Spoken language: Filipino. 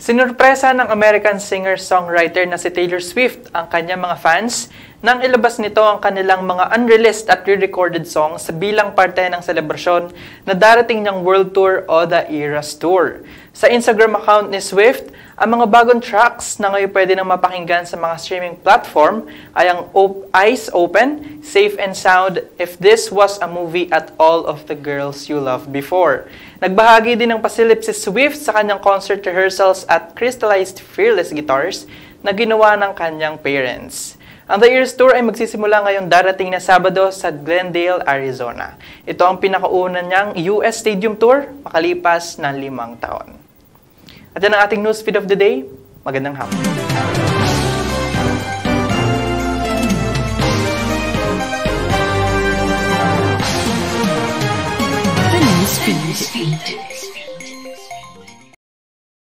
Sinurpresa ng American singer-songwriter na si Taylor Swift ang kanyang mga fans nang ilabas nito ang kanilang mga unreleased at re-recorded songs bilang parte ng selebrasyon na darating niyang World Tour o The Eras Tour. Sa Instagram account ni Swift, ang mga bagong tracks na ngayon pwede nang mapakinggan sa mga streaming platform ay ang Eyes Open, Safe and Sound, If This Was a Movie at All of the Girls You Loved Before. Nagbahagi din ng pasilip si Swift sa kanyang concert rehearsals at crystallized fearless guitars na ginawa ng kanyang parents. Ang The Ears Tour ay magsisimula ngayong darating na Sabado sa Glendale, Arizona. Ito ang pinakauna niyang US Stadium Tour makalipas ng limang taon. At yan ang ating news feed of the day. Magandang hapon. Feed.